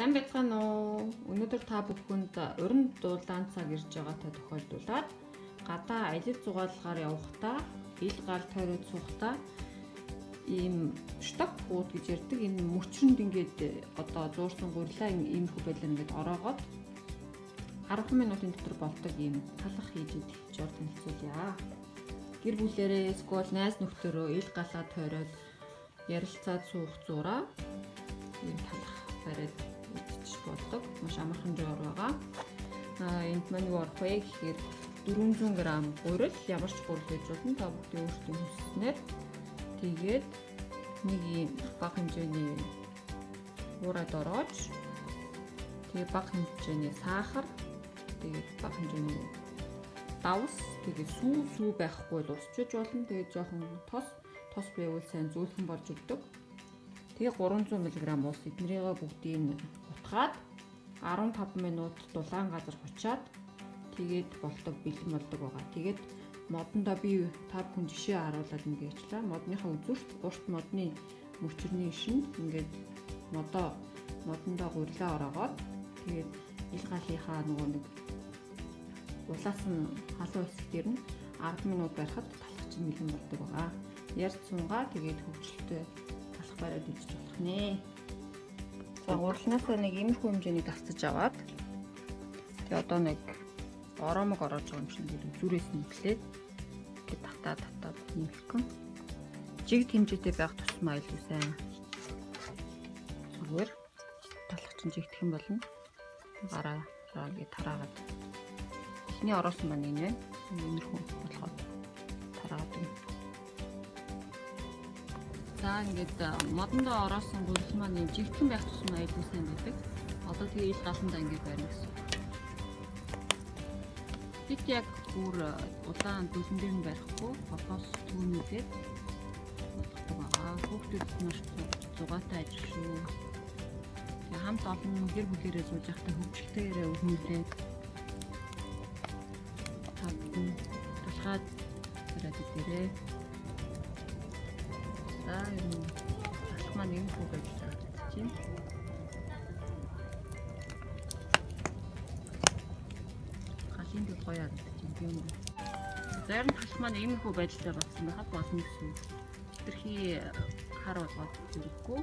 Сайн байцгаана уу? Өнөөдөр та бүхэнд уран дулаан цаг ирж байгаатай тохиолдуулаад гадаа ажил зугаалгаар явахдаа ил гал тойроод суухдаа ийм шток бууд гэж ярддаг энэ мөчрөнд ингээд одоо зуурсан гурилаа иймэрхүү байдлаар ингээд ороогоод 10 минутын дотор болдог ийм талах хийж ор танилцуулъя. Гэр бүлэрээ эсвэл найз нөхдөөрөө ил галаа тойроод ярилцаад суух зураа ийм талах бариад болдог. Маш амархан жоор байгаа. Аа энд маань юу орох вэ гэхээр 400 г гурил ямар ч гурил гэж болно. Та бүхэн өөрсдөө хүснээр тэгээд нэг юм бага хэмжээний уурад ороож тэгээд бага хэмжээний сахар тэгээд бага хэмжээний давс тэгээд сүү сүү байхгүй бол усчиж болно. Тэгээд жоохон тос тос байвал сайн зөөлхөн болж өгдөг. Тэгээ 300 мг ус эднэрийгээ бүгдийг утгаад 15 минут дулаан газар хучаад тэгээд болдог бэлэн болдог байгаа. Тэгээд модондоо би та бүхэн жишээ харуулад ингэжлээ. Модныхаа үзүүрт урт модны мөчрний шинд ингээд модоо модондоо гурилаа ороогоод тэгээд ил галынхаа нөгөө нэг улаас нь халуун хэсэг дээр нь 10 минут барихад талах чинь бэлэн болдог байгаа. Ярд сунгаа тэгээд хөвчлөлтөө талах бариад идэж болох нэ. За уралнаасаа нэг иймэрхүү хэмжээний тасцаж аваад тэгээ одоо нэг ороомог ороож байгаа юм шиг зүрээс нэглээд ингээд татаа татаад нэмэхгэн жигд хэмжээтэй байх тусмаа илүү сайн зүгээр. Талах чинь жигдэх юм болно. Гараа ингээд тараагаад. Эхний ороосон маань энэ иймэрхүү болохоо тараагаад юм За ингээд модондоо ороосон гурил маань жигтэн байх тусмаа илүү сайн байдаг. Одоо тэгээ ил галандаа ингээд байна гэсэн. Бид яг бүр улаан дүлэн дээр нь барихгүй фокус түүнийгээд болгодог байгаа. Хүүхдүүд маш зугаатай ажил шүү. Тэгээ хамт олон гэр бүлэрээ сууж байхдаа хөвчлөлтөөрөө өрнүүлээд тав тулгаад бараад идэрээ. За юм алах маань юм хөө байж чинь. Галын дэв гоё харагдаж байна юм. Зарим талх маань иймэрхүү байдлаар болсон байхад болно гэсэн. Хитрхи хар болгоод хэрэггүй